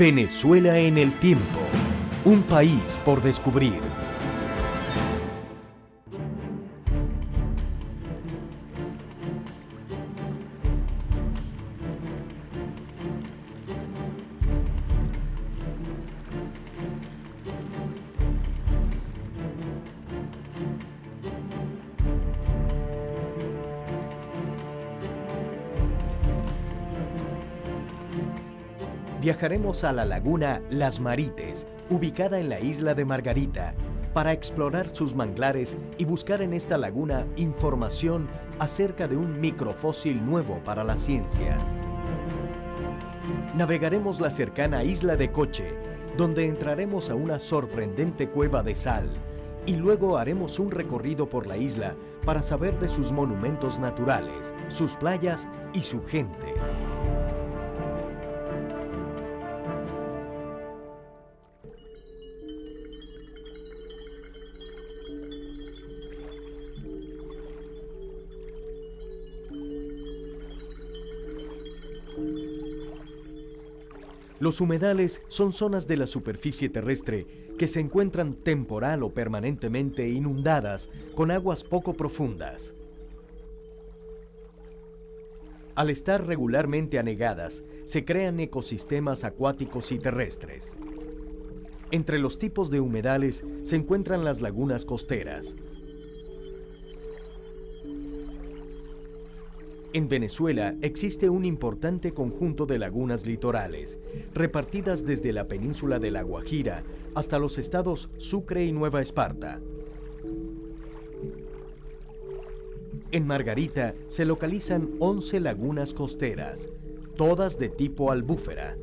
Venezuela en el tiempo. Un país por descubrir. Viajaremos a la laguna Las Marites, ubicada en la isla de Margarita, para explorar sus manglares y buscar en esta laguna información acerca de un microfósil nuevo para la ciencia. Navegaremos la cercana isla de Coche, donde entraremos a una sorprendente cueva de sal, y luego haremos un recorrido por la isla para saber de sus monumentos naturales, sus playas y su gente. Los humedales son zonas de la superficie terrestre que se encuentran temporal o permanentemente inundadas con aguas poco profundas. Al estar regularmente anegadas, se crean ecosistemas acuáticos y terrestres. Entre los tipos de humedales se encuentran las lagunas costeras, En Venezuela existe un importante conjunto de lagunas litorales, repartidas desde la península de La Guajira hasta los estados Sucre y Nueva Esparta. En Margarita se localizan 11 lagunas costeras, todas de tipo albúfera.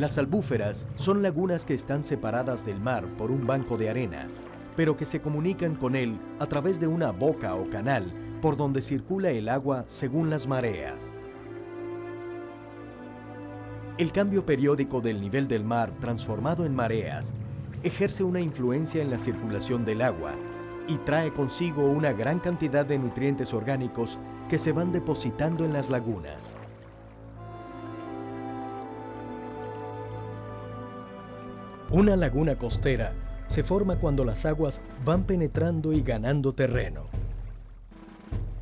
Las albúferas son lagunas que están separadas del mar por un banco de arena, pero que se comunican con él a través de una boca o canal por donde circula el agua según las mareas. El cambio periódico del nivel del mar transformado en mareas ejerce una influencia en la circulación del agua y trae consigo una gran cantidad de nutrientes orgánicos que se van depositando en las lagunas. Una laguna costera se forma cuando las aguas van penetrando y ganando terreno.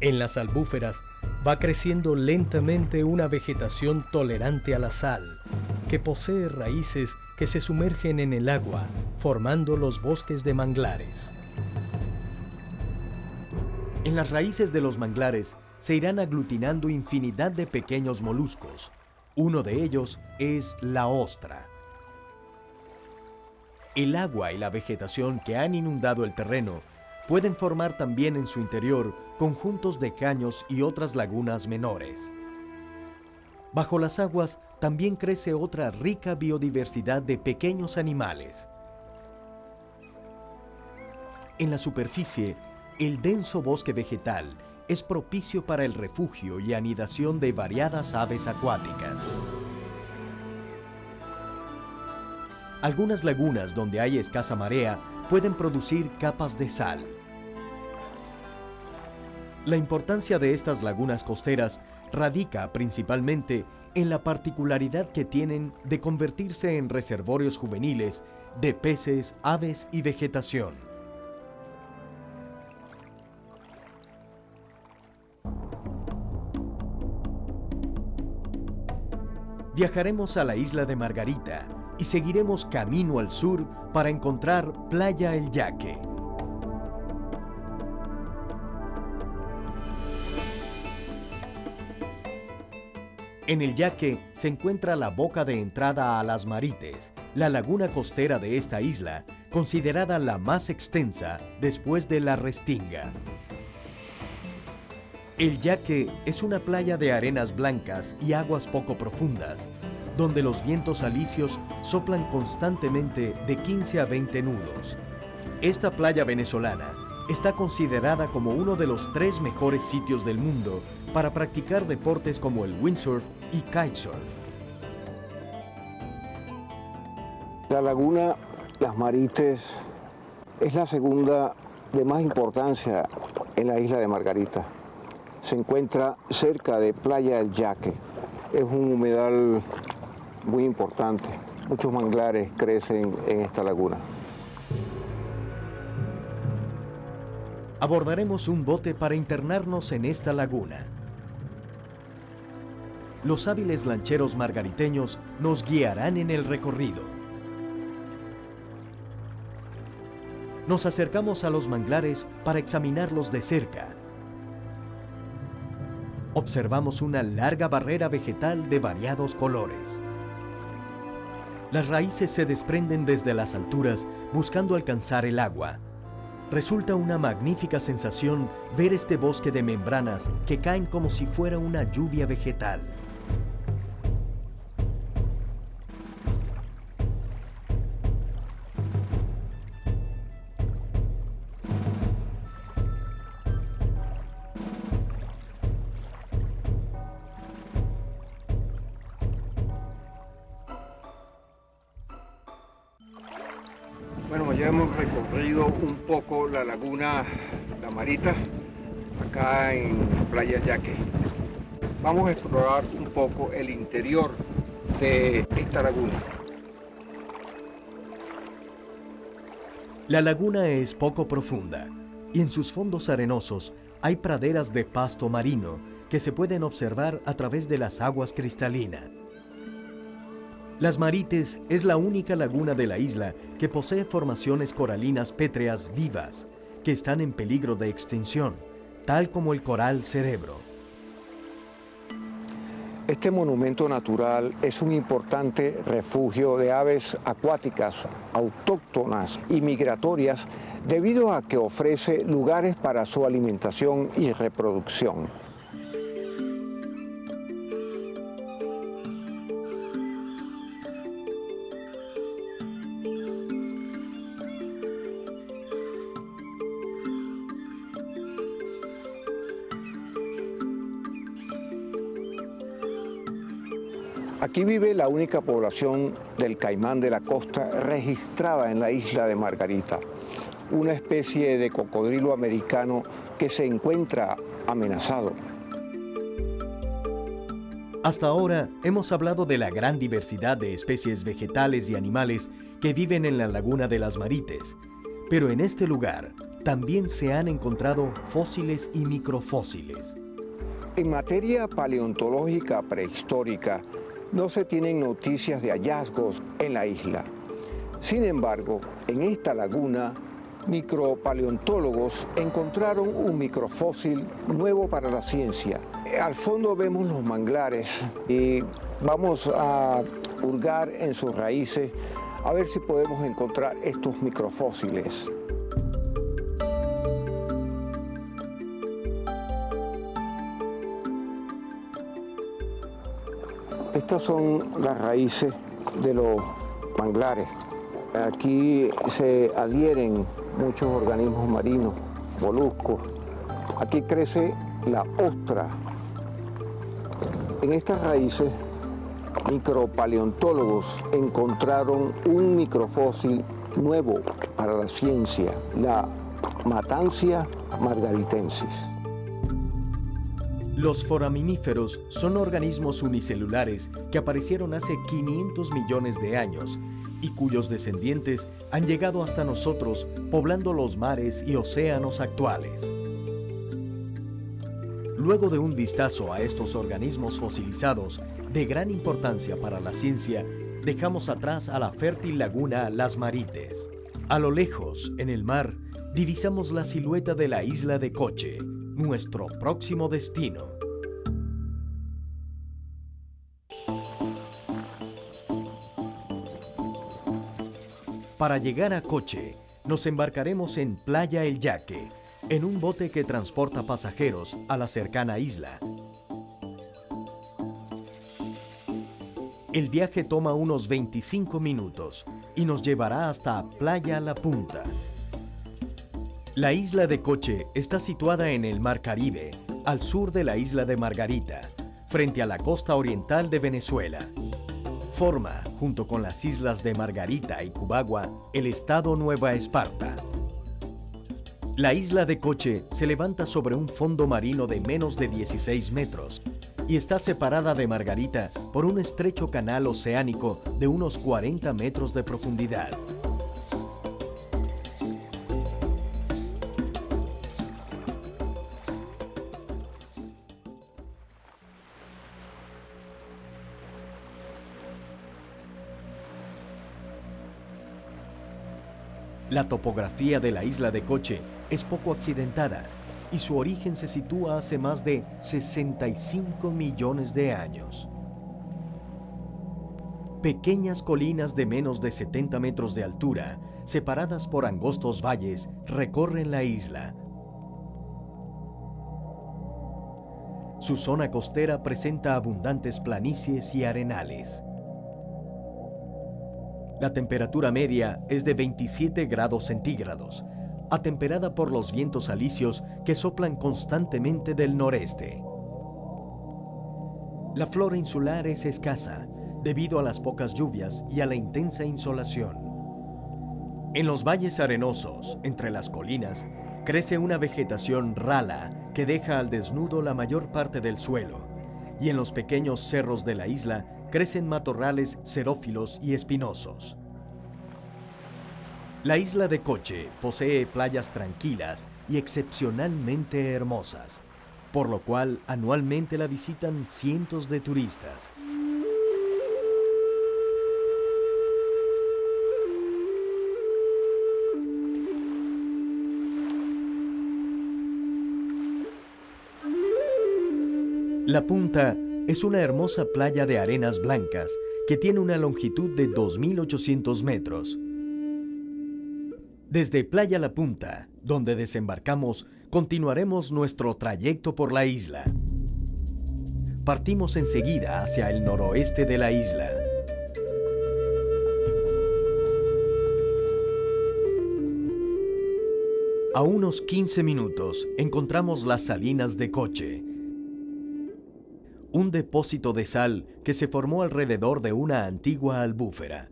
En las albúferas va creciendo lentamente una vegetación tolerante a la sal, que posee raíces que se sumergen en el agua, formando los bosques de manglares. En las raíces de los manglares se irán aglutinando infinidad de pequeños moluscos. Uno de ellos es la ostra el agua y la vegetación que han inundado el terreno pueden formar también en su interior conjuntos de caños y otras lagunas menores. Bajo las aguas también crece otra rica biodiversidad de pequeños animales. En la superficie, el denso bosque vegetal es propicio para el refugio y anidación de variadas aves acuáticas. Algunas lagunas donde hay escasa marea pueden producir capas de sal. La importancia de estas lagunas costeras radica principalmente en la particularidad que tienen de convertirse en reservorios juveniles de peces, aves y vegetación. Viajaremos a la isla de Margarita, y seguiremos camino al sur para encontrar Playa El Yaque. En el Yaque se encuentra la boca de entrada a Las Marites, la laguna costera de esta isla, considerada la más extensa después de la Restinga. El Yaque es una playa de arenas blancas y aguas poco profundas, donde los vientos alisios soplan constantemente de 15 a 20 nudos. Esta playa venezolana está considerada como uno de los tres mejores sitios del mundo para practicar deportes como el windsurf y kitesurf. La laguna Las Marites es la segunda de más importancia en la isla de Margarita. Se encuentra cerca de Playa del Yaque. Es un humedal muy importante. Muchos manglares crecen en esta laguna. Abordaremos un bote para internarnos en esta laguna. Los hábiles lancheros margariteños nos guiarán en el recorrido. Nos acercamos a los manglares para examinarlos de cerca. Observamos una larga barrera vegetal de variados colores. Las raíces se desprenden desde las alturas buscando alcanzar el agua. Resulta una magnífica sensación ver este bosque de membranas que caen como si fuera una lluvia vegetal. Hemos recorrido un poco la laguna La Marita, acá en Playa Yaque. Vamos a explorar un poco el interior de esta laguna. La laguna es poco profunda y en sus fondos arenosos hay praderas de pasto marino que se pueden observar a través de las aguas cristalinas. Las Marites es la única laguna de la isla que posee formaciones coralinas pétreas vivas que están en peligro de extinción, tal como el coral cerebro. Este monumento natural es un importante refugio de aves acuáticas, autóctonas y migratorias debido a que ofrece lugares para su alimentación y reproducción. Aquí vive la única población del caimán de la costa registrada en la isla de Margarita, una especie de cocodrilo americano que se encuentra amenazado. Hasta ahora hemos hablado de la gran diversidad de especies vegetales y animales que viven en la laguna de las Marites, pero en este lugar también se han encontrado fósiles y microfósiles. En materia paleontológica prehistórica, no se tienen noticias de hallazgos en la isla. Sin embargo, en esta laguna, micropaleontólogos encontraron un microfósil nuevo para la ciencia. Al fondo vemos los manglares y vamos a hurgar en sus raíces a ver si podemos encontrar estos microfósiles. Estas son las raíces de los manglares. Aquí se adhieren muchos organismos marinos, moluscos. Aquí crece la ostra. En estas raíces, micropaleontólogos encontraron un microfósil nuevo para la ciencia, la Matancia margaritensis. Los foraminíferos son organismos unicelulares que aparecieron hace 500 millones de años y cuyos descendientes han llegado hasta nosotros poblando los mares y océanos actuales. Luego de un vistazo a estos organismos fosilizados de gran importancia para la ciencia, dejamos atrás a la fértil laguna Las Marites. A lo lejos, en el mar, divisamos la silueta de la isla de Coche, nuestro próximo destino. Para llegar a Coche, nos embarcaremos en Playa El Yaque, en un bote que transporta pasajeros a la cercana isla. El viaje toma unos 25 minutos y nos llevará hasta Playa La Punta. La isla de Coche está situada en el Mar Caribe, al sur de la isla de Margarita, frente a la costa oriental de Venezuela. Forma, junto con las islas de Margarita y Cubagua, el estado Nueva Esparta. La isla de Coche se levanta sobre un fondo marino de menos de 16 metros y está separada de Margarita por un estrecho canal oceánico de unos 40 metros de profundidad. La topografía de la isla de Coche es poco accidentada y su origen se sitúa hace más de 65 millones de años. Pequeñas colinas de menos de 70 metros de altura, separadas por angostos valles, recorren la isla. Su zona costera presenta abundantes planicies y arenales. La temperatura media es de 27 grados centígrados, atemperada por los vientos alisios que soplan constantemente del noreste. La flora insular es escasa debido a las pocas lluvias y a la intensa insolación. En los valles arenosos, entre las colinas, crece una vegetación rala que deja al desnudo la mayor parte del suelo, y en los pequeños cerros de la isla crecen matorrales xerófilos y espinosos. La isla de Coche posee playas tranquilas y excepcionalmente hermosas, por lo cual anualmente la visitan cientos de turistas. La Punta es una hermosa playa de arenas blancas que tiene una longitud de 2.800 metros. Desde Playa La Punta, donde desembarcamos, continuaremos nuestro trayecto por la isla. Partimos enseguida hacia el noroeste de la isla. A unos 15 minutos encontramos las salinas de Coche, un depósito de sal que se formó alrededor de una antigua albúfera.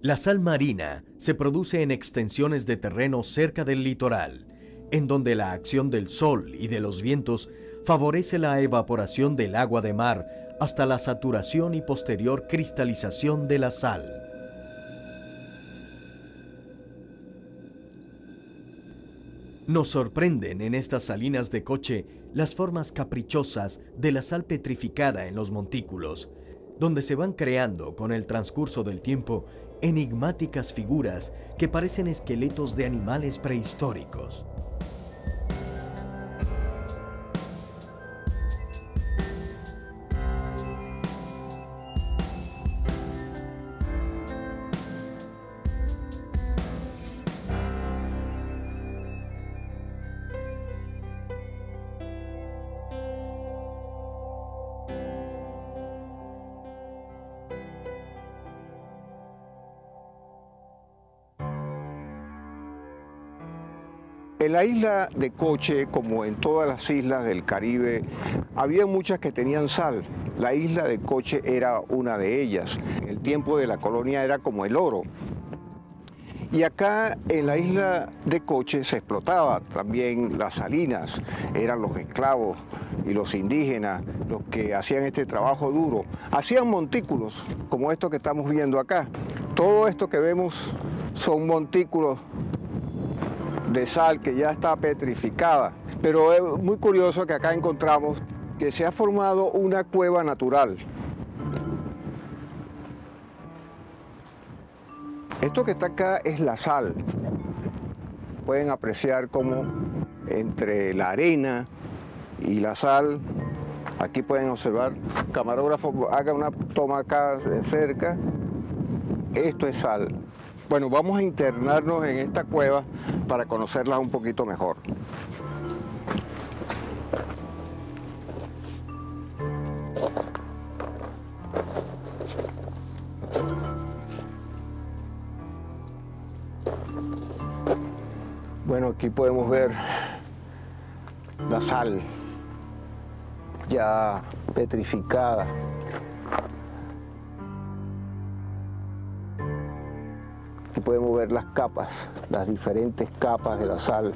La sal marina se produce en extensiones de terreno cerca del litoral, en donde la acción del sol y de los vientos favorece la evaporación del agua de mar hasta la saturación y posterior cristalización de la sal. Nos sorprenden en estas salinas de coche las formas caprichosas de la sal petrificada en los montículos, donde se van creando con el transcurso del tiempo enigmáticas figuras que parecen esqueletos de animales prehistóricos. La isla de Coche, como en todas las islas del Caribe, había muchas que tenían sal. La isla de Coche era una de ellas. El tiempo de la colonia era como el oro. Y acá en la isla de Coche se explotaba también las salinas, eran los esclavos y los indígenas los que hacían este trabajo duro. Hacían montículos como estos que estamos viendo acá. Todo esto que vemos son montículos de sal que ya está petrificada. Pero es muy curioso que acá encontramos que se ha formado una cueva natural. Esto que está acá es la sal. Pueden apreciar cómo entre la arena y la sal, aquí pueden observar, camarógrafo haga una toma acá cerca, esto es sal. Bueno, vamos a internarnos en esta cueva para conocerla un poquito mejor. Bueno, aquí podemos ver la sal ya petrificada. Podemos ver las capas, las diferentes capas de la sal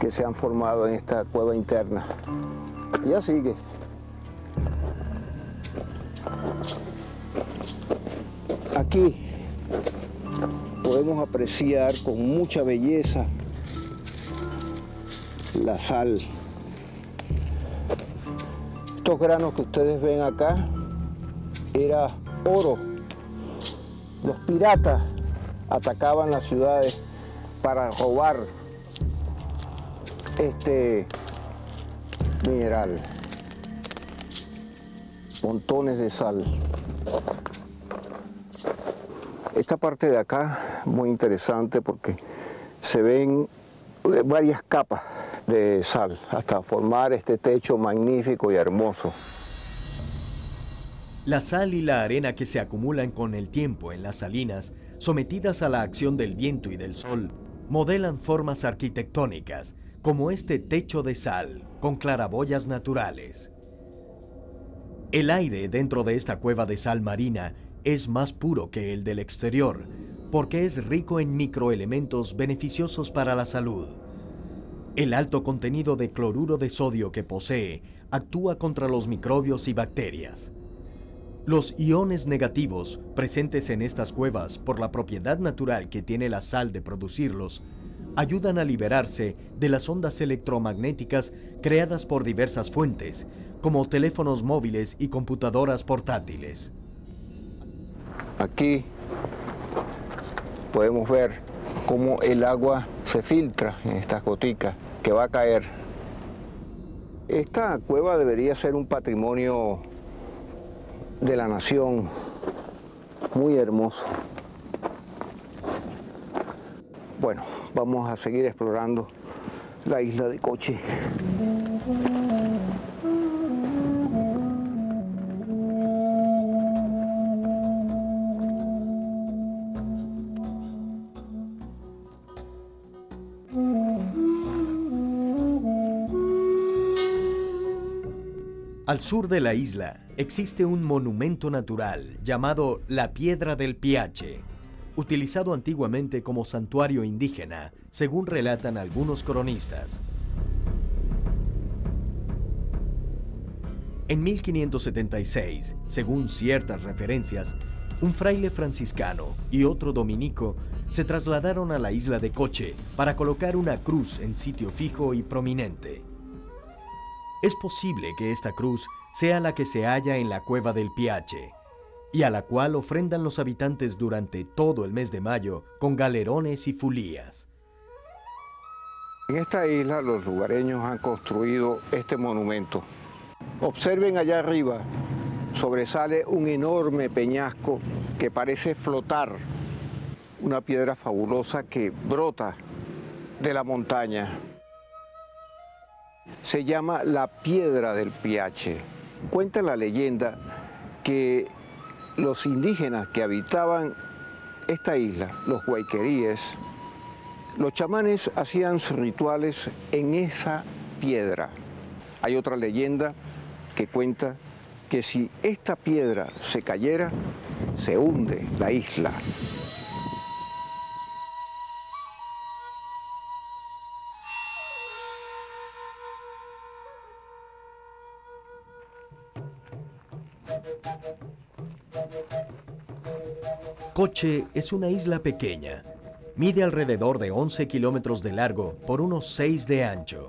que se han formado en esta cueva interna. Ya sigue. Aquí podemos apreciar con mucha belleza la sal. Estos granos que ustedes ven acá era oro. Los piratas atacaban las ciudades para robar este mineral. Montones de sal. Esta parte de acá muy interesante porque se ven varias capas de sal hasta formar este techo magnífico y hermoso. La sal y la arena que se acumulan con el tiempo en las salinas, sometidas a la acción del viento y del sol, modelan formas arquitectónicas, como este techo de sal, con claraboyas naturales. El aire dentro de esta cueva de sal marina es más puro que el del exterior, porque es rico en microelementos beneficiosos para la salud. El alto contenido de cloruro de sodio que posee actúa contra los microbios y bacterias. Los iones negativos presentes en estas cuevas por la propiedad natural que tiene la sal de producirlos ayudan a liberarse de las ondas electromagnéticas creadas por diversas fuentes, como teléfonos móviles y computadoras portátiles. Aquí podemos ver cómo el agua se filtra en estas goticas que va a caer. Esta cueva debería ser un patrimonio de la nación, muy hermoso. Bueno, vamos a seguir explorando la isla de Coche. Al sur de la isla existe un monumento natural llamado la Piedra del Piache, utilizado antiguamente como santuario indígena, según relatan algunos cronistas. En 1576, según ciertas referencias, un fraile franciscano y otro dominico se trasladaron a la isla de Coche para colocar una cruz en sitio fijo y prominente. Es posible que esta cruz sea la que se halla en la cueva del Piache, y a la cual ofrendan los habitantes durante todo el mes de mayo con galerones y fulías. En esta isla los lugareños han construido este monumento. Observen allá arriba, sobresale un enorme peñasco que parece flotar, una piedra fabulosa que brota de la montaña se llama la piedra del Piache. Cuenta la leyenda que los indígenas que habitaban esta isla, los guayqueríes, los chamanes hacían sus rituales en esa piedra. Hay otra leyenda que cuenta que si esta piedra se cayera, se hunde la isla. Coche es una isla pequeña. Mide alrededor de 11 kilómetros de largo por unos 6 de ancho.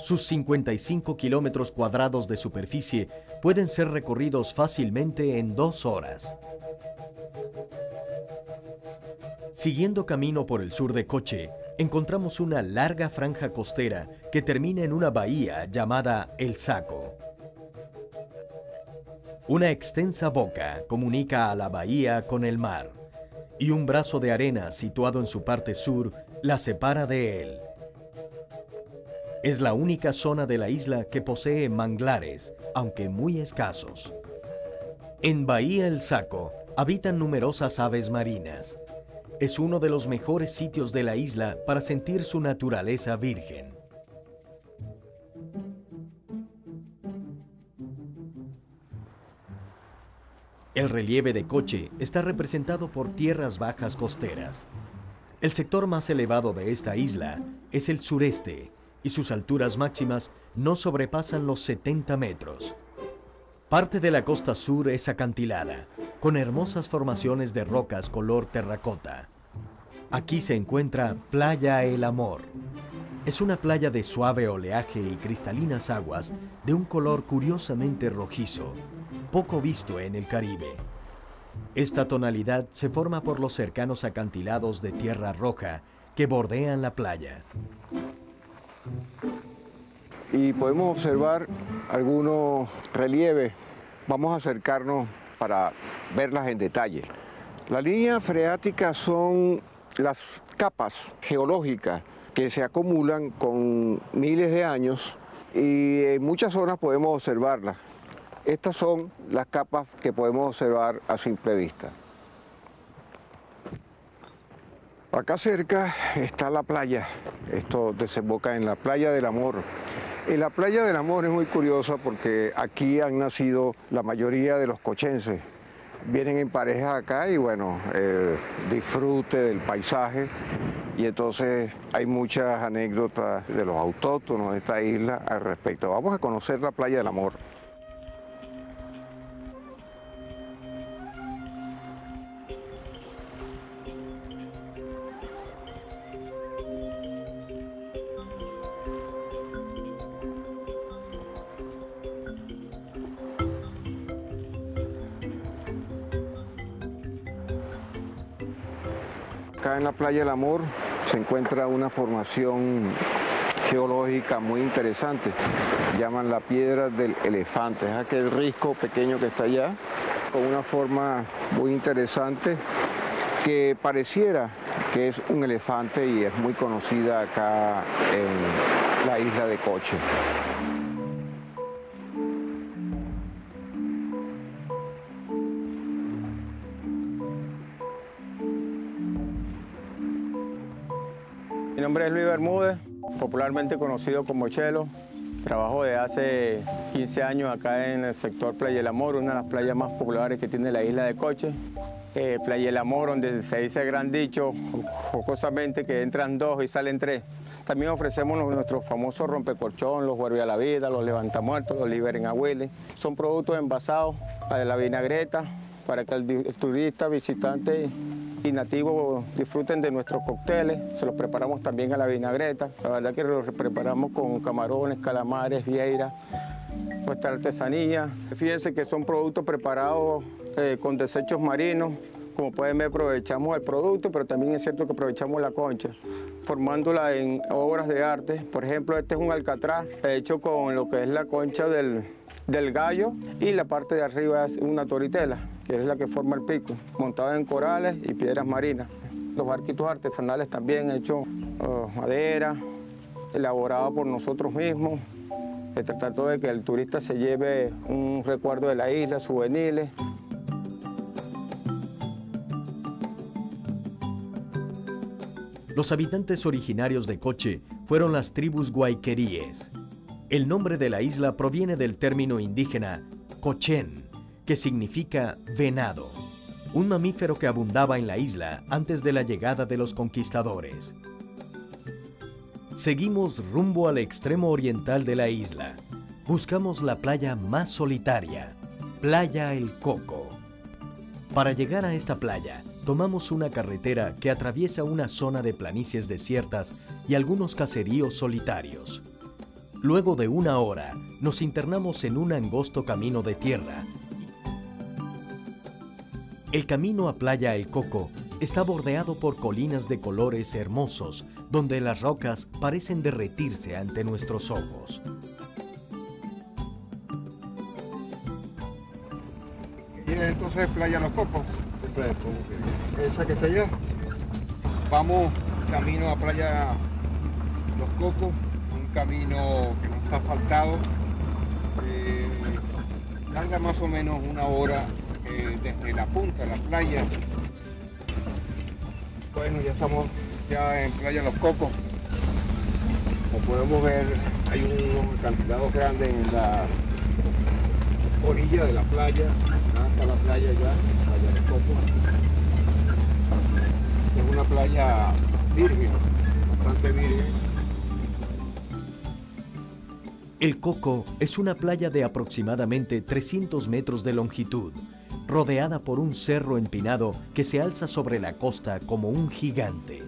Sus 55 kilómetros cuadrados de superficie pueden ser recorridos fácilmente en dos horas. Siguiendo camino por el sur de Coche, encontramos una larga franja costera que termina en una bahía llamada El Saco. Una extensa boca comunica a la bahía con el mar y un brazo de arena situado en su parte sur la separa de él. Es la única zona de la isla que posee manglares, aunque muy escasos. En Bahía El Saco habitan numerosas aves marinas. Es uno de los mejores sitios de la isla para sentir su naturaleza virgen. El relieve de Coche está representado por tierras bajas costeras. El sector más elevado de esta isla es el sureste y sus alturas máximas no sobrepasan los 70 metros. Parte de la costa sur es acantilada, con hermosas formaciones de rocas color terracota. Aquí se encuentra Playa El Amor. Es una playa de suave oleaje y cristalinas aguas de un color curiosamente rojizo, poco visto en el Caribe. Esta tonalidad se forma por los cercanos acantilados de tierra roja que bordean la playa. Y podemos observar algunos relieves. Vamos a acercarnos para verlas en detalle. La línea freática son las capas geológicas que se acumulan con miles de años y en muchas zonas podemos observarlas. Estas son las capas que podemos observar a simple vista. Acá cerca está la playa, esto desemboca en la playa del amor. En la playa del amor es muy curiosa porque aquí han nacido la mayoría de los cochenses. Vienen en pareja acá y bueno, eh, disfrute del paisaje y entonces hay muchas anécdotas de los autóctonos de esta isla al respecto. Vamos a conocer la playa del amor. Acá en la playa del Amor se encuentra una formación geológica muy interesante. Llaman la piedra del elefante. Es aquel risco pequeño que está allá, con una forma muy interesante que pareciera que es un elefante y es muy conocida acá en la isla de Coche. Es Luis Bermúdez, popularmente conocido como Chelo. Trabajo de hace 15 años acá en el sector Playa del Amor, una de las playas más populares que tiene la isla de Coche. Eh, Playa del Amor, donde se dice gran dicho, jocosamente, que entran dos y salen tres. También ofrecemos nuestros famosos rompecorchón, los huervi a la vida, los levantamuertos, los liberen a. Son productos envasados para la vinagreta, para que el, el turista, visitante y nativos disfruten de nuestros cócteles. Se los preparamos también a la vinagreta. La verdad que los preparamos con camarones, calamares, vieira, nuestra artesanía. Fíjense que son productos preparados eh, con desechos marinos. Como pueden ver, aprovechamos el producto, pero también es cierto que aprovechamos la concha, formándola en obras de arte. Por ejemplo, este es un alcatraz hecho con lo que es la concha del gallo y la parte de arriba es una toritela que es la que forma el pico, montado en corales y piedras marinas. Los barquitos artesanales también hechos uh, madera, elaborados por nosotros mismos, eh, tratando de que el turista se lleve un recuerdo de la isla, souvenirs. Los habitantes originarios de Coche fueron las tribus guayqueríes. El nombre de la isla proviene del término indígena cochen, que significa venado, un mamífero que abundaba en la isla antes de la llegada de los conquistadores. Seguimos rumbo al extremo oriental de la isla. Buscamos la playa más solitaria, Playa El Coco. Para llegar a esta playa, tomamos una carretera que atraviesa una zona de planicies desiertas y algunos caseríos solitarios. Luego de una hora, nos internamos en un angosto camino de tierra el camino a Playa El Coco está bordeado por colinas de colores hermosos, donde las rocas parecen derretirse ante nuestros ojos. Y entonces Playa Los Cocos, esa que está allá. Vamos camino a Playa Los Cocos, un camino que no está asfaltado. Eh, larga más o menos una hora desde la punta, la playa. Bueno, ya estamos ya en Playa Los Cocos. Como podemos ver, hay unos acantilados grandes en la orilla de la playa, hasta la playa ya, playa de Coco. Es una playa virgen, bastante virgen. El Coco es una playa de aproximadamente 300 metros de longitud, rodeada por un cerro empinado que se alza sobre la costa como un gigante.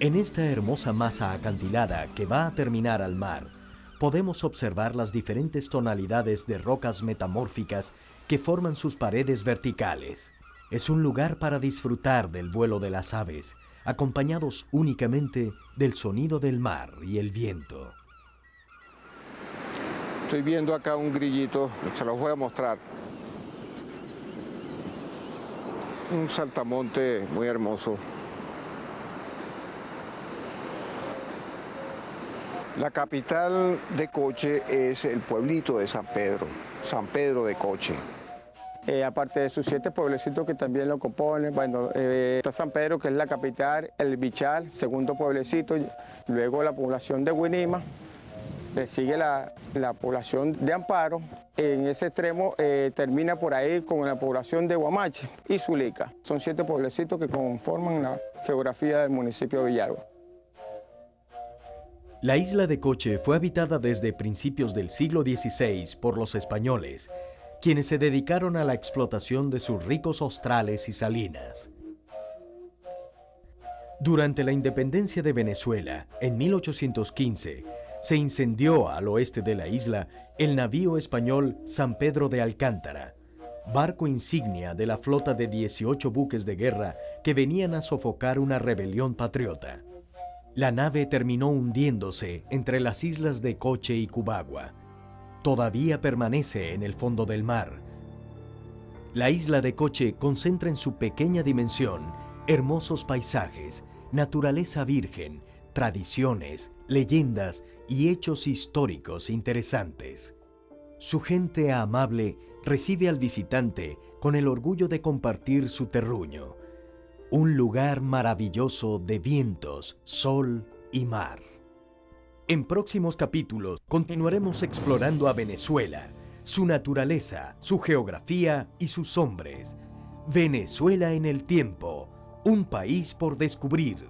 En esta hermosa masa acantilada que va a terminar al mar, podemos observar las diferentes tonalidades de rocas metamórficas que forman sus paredes verticales. Es un lugar para disfrutar del vuelo de las aves, acompañados únicamente del sonido del mar y el viento. Estoy viendo acá un grillito, se los voy a mostrar. Un saltamonte muy hermoso. La capital de Coche es el pueblito de San Pedro, San Pedro de Coche. Eh, aparte de sus siete pueblecitos que también lo componen, bueno, eh, está San Pedro, que es la capital, el Bichal, segundo pueblecito, luego la población de Winima, le sigue la, población de Amparo, en ese extremo eh, termina por ahí con la población de Guamache y Zulica. Son siete pueblecitos que conforman la geografía del municipio de Villalba. La isla de Coche fue habitada desde principios del siglo XVI por los españoles, quienes se dedicaron a la explotación de sus ricos australes y salinas. Durante la independencia de Venezuela, en 1815, se incendió al oeste de la isla el navío español San Pedro de Alcántara, barco insignia de la flota de 18 buques de guerra que venían a sofocar una rebelión patriota. La nave terminó hundiéndose entre las islas de Coche y Cubagua. Todavía permanece en el fondo del mar. La isla de Coche concentra en su pequeña dimensión hermosos paisajes, naturaleza virgen, tradiciones, leyendas y hechos históricos interesantes. Su gente amable recibe al visitante con el orgullo de compartir su terruño un lugar maravilloso de vientos, sol y mar. En próximos capítulos continuaremos explorando a Venezuela, su naturaleza, su geografía y sus hombres. Venezuela en el tiempo, un país por descubrir.